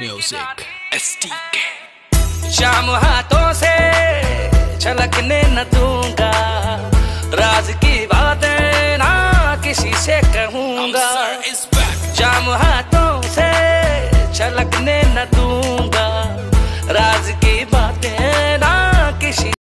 Music शाम हाथों से छलकने न दूँगा। राज की बातें ना किसी से कहूँगा। शाम हाथों से छलकने न दूँगा। राज की बातें ना किसी